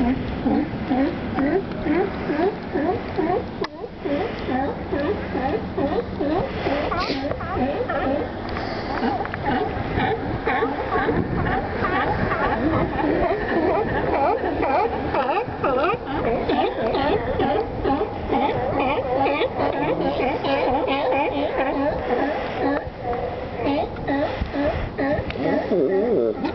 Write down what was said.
Mm-hmm. mm-hmm. mm-hmm. oh.